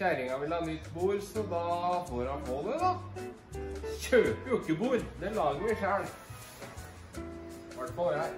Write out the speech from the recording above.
Kjerringa vil ha nytt bord, så da får hun få det, da. Kjøper jo ikke bord. Det lager vi sjøl. I hvert fall jeg.